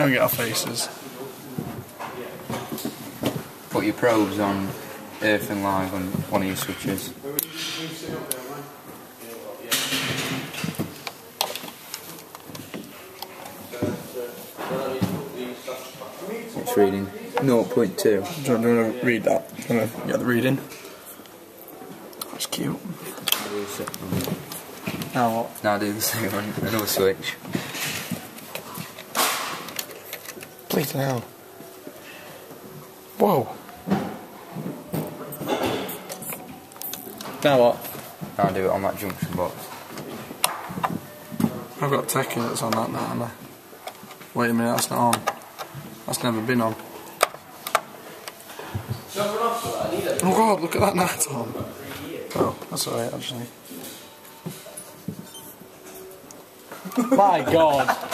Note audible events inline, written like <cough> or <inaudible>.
Don't get our faces. Put your probes on Earth and Live on one of your switches. It's reading 0.2. Do you want, do you want to read that? Do you want to get the reading? That's cute. Now what? Now do the same one, another switch. Please now. Whoa. Now what? Now do it on that junction box. I've got Tekken that's on that now, haven't I? Wait a minute, that's not on. That's never been on. Oh god, look at that net on. Oh, that's alright actually. My god. <laughs>